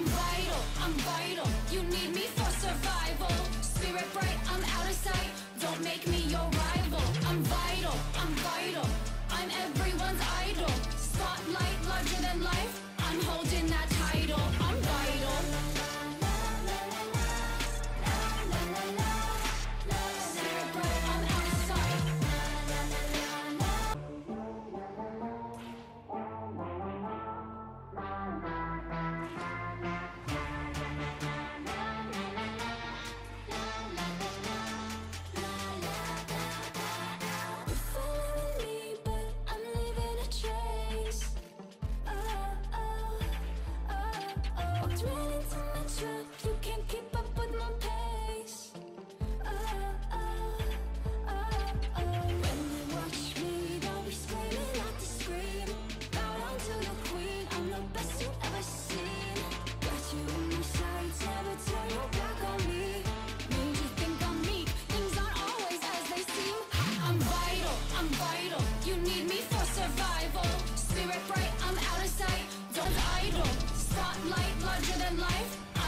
I'm vital, I'm vital. You need me for survival. Spirit bright, I'm out of sight. Don't make me your rival. I'm vital, I'm vital. I'm everyone's idol. Spotlight, larger than life. I'm holding that title. I'm vital.